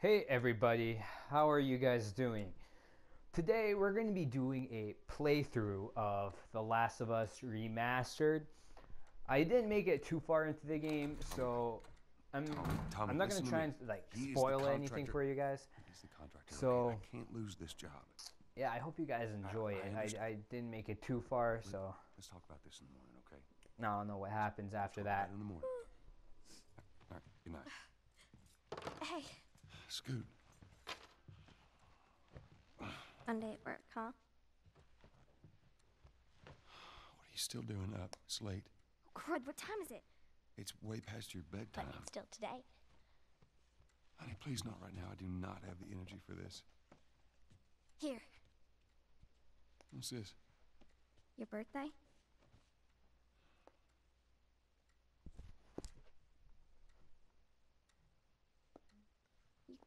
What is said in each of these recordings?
Hey everybody, how are you guys doing? Today we're going to be doing a playthrough of The Last of Us Remastered. I didn't make it too far into the game, so I'm Tommy, Tommy, I'm not going to try and like spoil anything for you guys. He's the contractor. So-? I can't lose this job. Yeah, I hope you guys enjoy I it. I, I didn't make it too far, so Let's talk about this in the morning, okay? Now I don't know what happens after that. in the morning. All right. Good night. Hey, Scoot. Monday at work, huh? What are you still doing up? It's late. Oh, crud, what time is it? It's way past your bedtime. But it's still today. Honey, please not right now. I do not have the energy for this. Here, What's this? your birthday?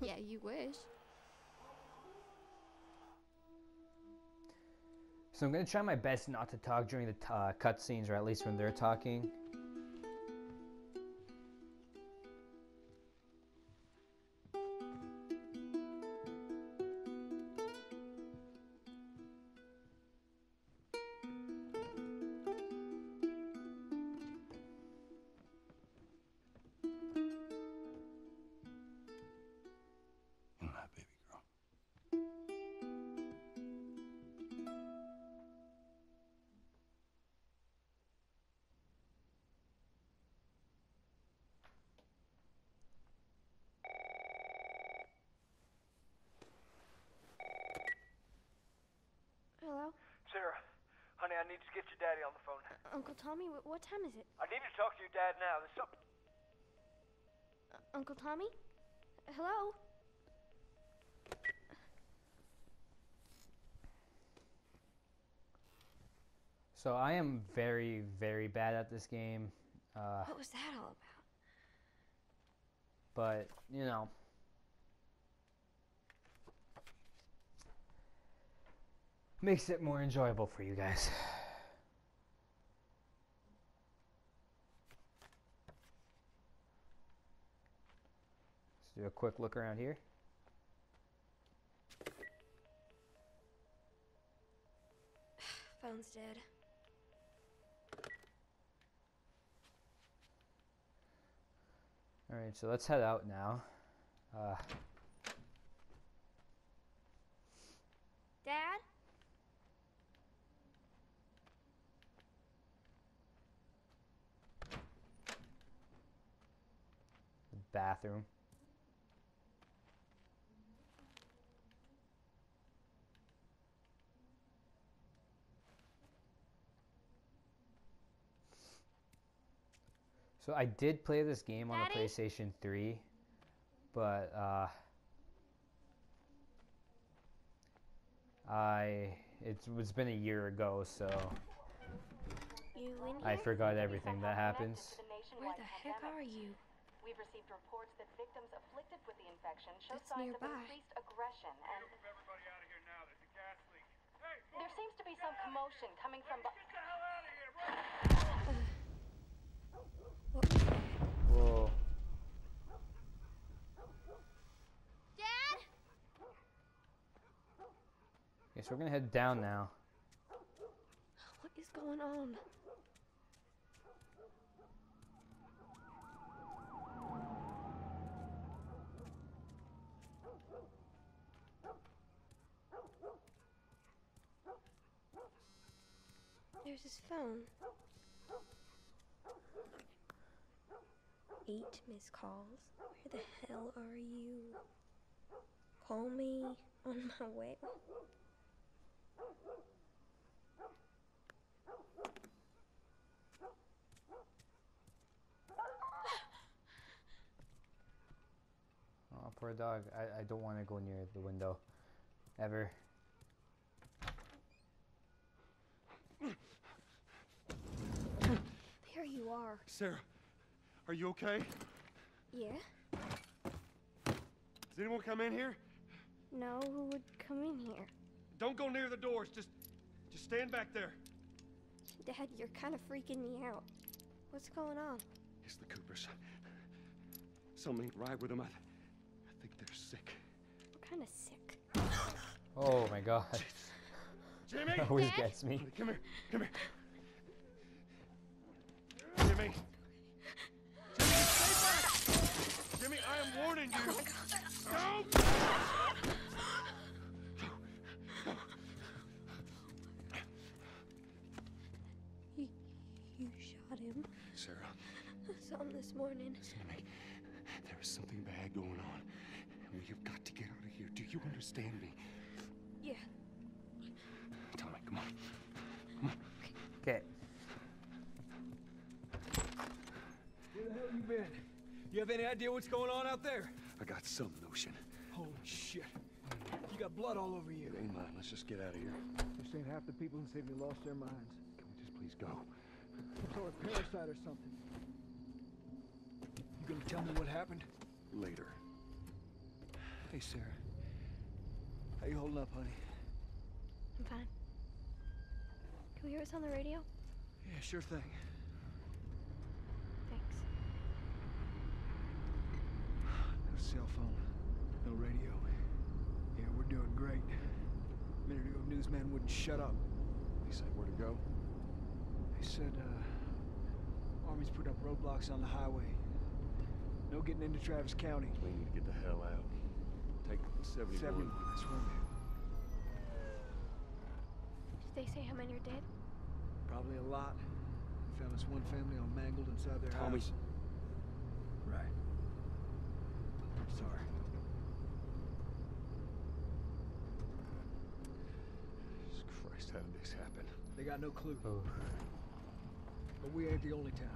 Yeah, you wish. So I'm going to try my best not to talk during the uh, cutscenes, or at least when they're talking. Honey, I need to get your daddy on the phone. Uncle Tommy, what time is it? I need to talk to your dad now. There's something. Uh, Uncle Tommy? Hello? So I am very, very bad at this game. Uh, What was that all about? but you know makes it more enjoyable for you guys. Let's do a quick look around here. Phone's dead. all right so let's head out now. Uh, Dad? the bathroom So I did play this game on Daddy? the PlayStation 3, but uh, I it's, it's been a year ago, so You? I forgot everything that happens. Where the heck are you? We've received reports that victims afflicted with the infection show It's signs nearby. of increased aggression, and Move everybody out of here now. There's a gas leak. Hey, there seems to be some commotion coming from. get the hell out of here! Run! What was that? Whoa. Dad? Okay, so we're gonna head down now. What is going on? There's his phone. Eight missed calls. Where the hell are you? Call me on my way. Oh, poor dog. I, I don't want to go near the window. Ever. There you are. Sarah, are you okay? Yeah? Does anyone come in here? No, who would come in here? Don't go near the doors. Just, just stand back there. Dad, you're kind of freaking me out. What's going on? It's the Coopers. Something ain't right with them. I, I think they're sick. What kind of sick? Oh my god. Jimmy, Always Dad? gets me. come here, come here. Jimmy. Jimmy, stay back. Jimmy, I am warning you. Oh Don't. You, you shot him? Sarah, I saw him this morning. listen to me. There is something bad going on. and We have got to get out of here. Do you understand me? Yeah. Tommy, come on. Okay. Where the hell you been? You have any idea what's going on out there? I got some notion. Holy shit. You got blood all over you. It ain't mine. Let's just get out of here. This ain't half the people in Sydney lost their minds. Can we just please go? Some sort of parasite or something. You gonna tell me what happened? Later. Hey, Sarah. How you holding up, honey? I'm fine. Can we hear us on the radio? Yeah, sure thing. Thanks. No cell phone. No radio. Yeah, we're doing great. A minute ago, newsman wouldn't shut up. He said where to go? They said, uh, Army's put up roadblocks on the highway. No getting into Travis County. We need to get the hell out. Take 71. 71, that's where I'm Did they say how many are dead? Probably a lot. Found this one family all mangled inside their Tommy. house. Right. Sorry. Jesus Christ, how did this happen? They got no clue. Ooh. But we ain't the only town.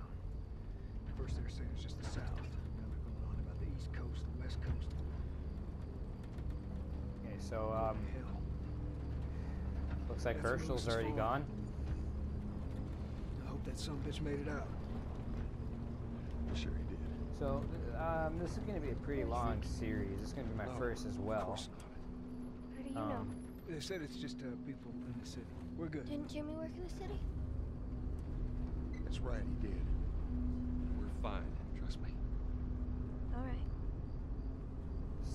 First they're saying it's just the south. Now they're going on about the east coast, the west coast. Okay, so um, Hell. looks like That's Herschel's already farm. gone. I hope that some bitch made it out. I'm Sure he did. So um, this is going to be a pretty long series. This is going to be my No, first as well. Of course not. How do you know? Um, They said it's just uh, people in the city. We're good. Didn't Jimmy work in the city? That's right, he did. We're fine. Trust me. All right.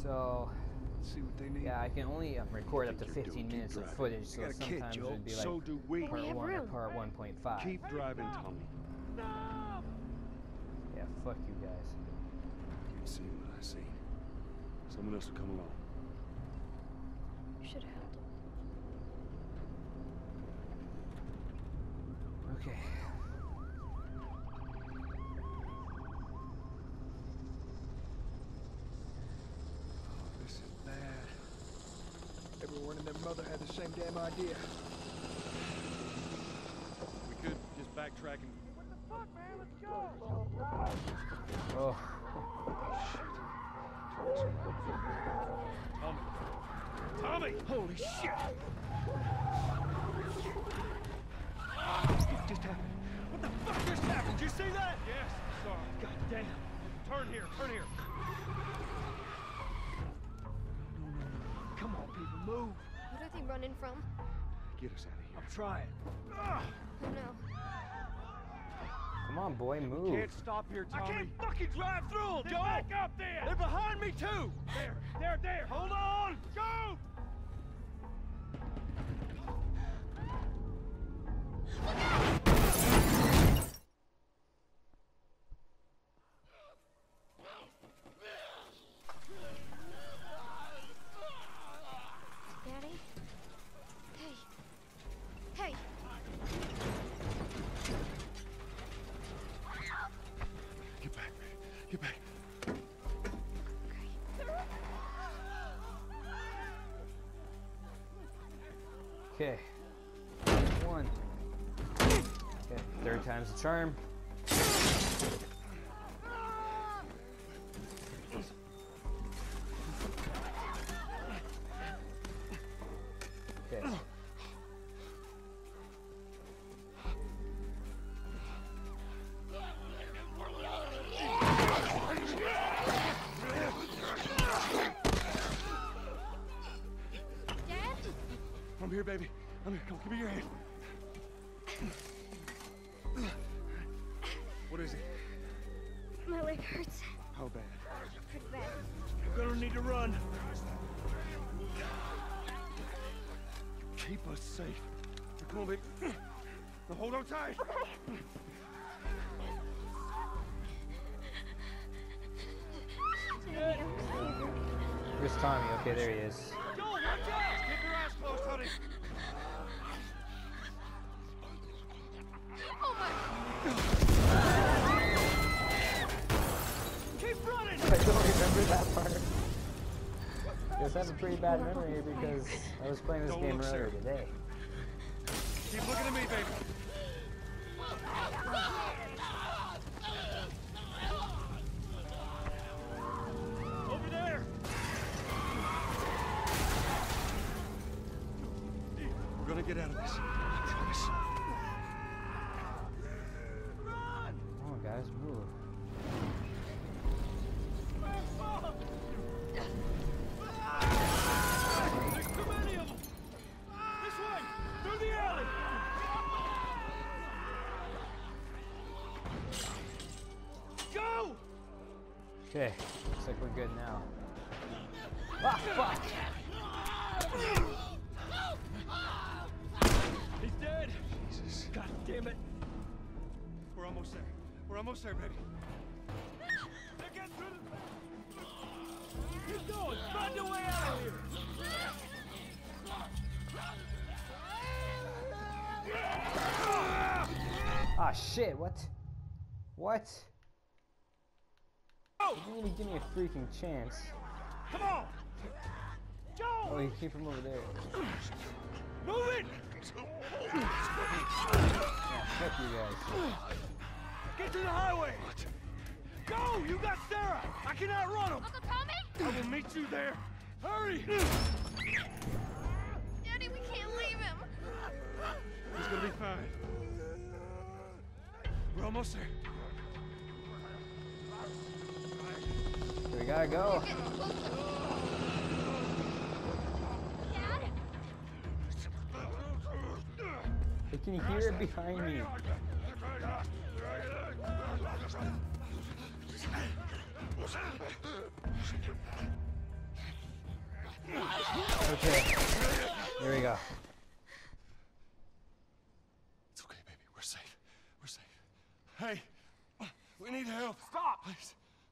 so Let's see what they need. yeah, I can only um, record up to 15 doing? Keep minutes of footage, so got a kid, sometimes Joel. it'd be like so do we. But we part have one or part 1.5. Keep driving, Tommy. Yeah, fuck you guys. You've seen what I see. Someone else will come along. You should have helped him. Okay. Oh, this is bad. Everyone and their mother had the same damn idea. We could just backtrack and. What the fuck, man? Let's go! Oh, Tommy. Tommy! Holy shit! What just happened? What the fuck just happened? Did you see that? Yes, sorry. God damn. Turn here, turn here. Come on, people, move. What are they running from? Get us out of here. I'm trying. Oh no. Come on, boy, move. Can't stop here, Tommy. I can't fucking drive through them, Get Joel! back up there! They're behind me, too! There, there, there! Hold on! Go! Daddy? Third time's the charm. Okay. Here, baby. I'm here. Come, give me your hand. What is it? My leg hurts How bad? pretty bad. We're gonna need to run. Keep us safe. Come on, baby. Now hold on tight. Where's Tommy? Okay, there he is. I have a pretty bad memory because I was playing this Don't game earlier today. Keep looking at me, baby. Over there! We're gonna get out of this. I promise. Okay, looks like we're good now. Ah, fuck! He's dead! Jesus. God damn it! We're almost there. We're almost there, baby. They're getting through the... Keep going! Find a way out of here! Ah, shit, what? What? Go! You didn't even give me a freaking chance. Come on! Joel! Oh, Go! he came from over there. Move it! Yeah, fuck you guys. Get to the highway! Go! You got Sarah! I can outrun him! Uncle Tommy? I will meet you there! Hurry! Daddy, we can't leave him. He's gonna be fine. We're almost there. Gotta go. Dad? Hey, can hear it behind me? Okay, here we go. It's okay, baby. We're safe. We're safe. Hey, we need help. Stop! Please.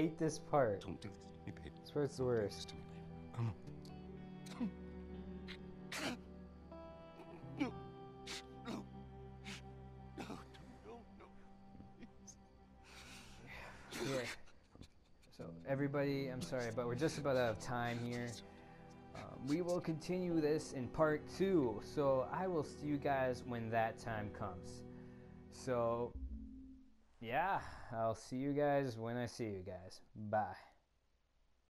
hate this part. Don't do this to me, baby. This part's the worst. to me, baby. Come on. No. No. No. No. No. Please. Yeah. So everybody, I'm sorry, but we're just about out of time here. Um, we will continue this in part two. So I will see you guys when that time comes. So yeah, I'll see you guys when I see you guys. Bye.